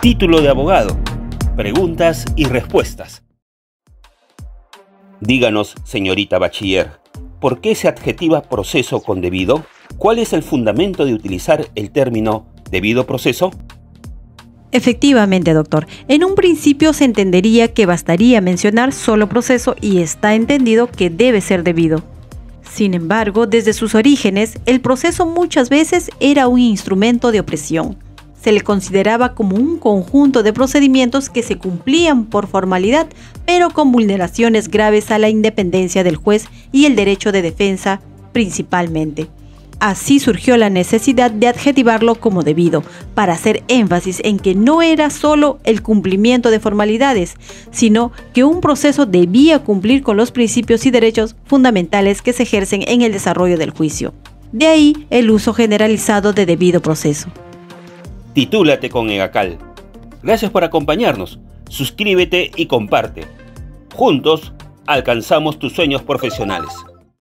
Título de abogado. Preguntas y respuestas. Díganos, señorita bachiller, ¿por qué se adjetiva proceso con debido? ¿Cuál es el fundamento de utilizar el término debido proceso? Efectivamente, doctor. En un principio se entendería que bastaría mencionar solo proceso y está entendido que debe ser debido. Sin embargo, desde sus orígenes, el proceso muchas veces era un instrumento de opresión. Se le consideraba como un conjunto de procedimientos que se cumplían por formalidad, pero con vulneraciones graves a la independencia del juez y el derecho de defensa principalmente. Así surgió la necesidad de adjetivarlo como debido, para hacer énfasis en que no era solo el cumplimiento de formalidades, sino que un proceso debía cumplir con los principios y derechos fundamentales que se ejercen en el desarrollo del juicio. De ahí el uso generalizado de debido proceso. Titúlate con EGACAL. Gracias por acompañarnos. Suscríbete y comparte. Juntos alcanzamos tus sueños profesionales.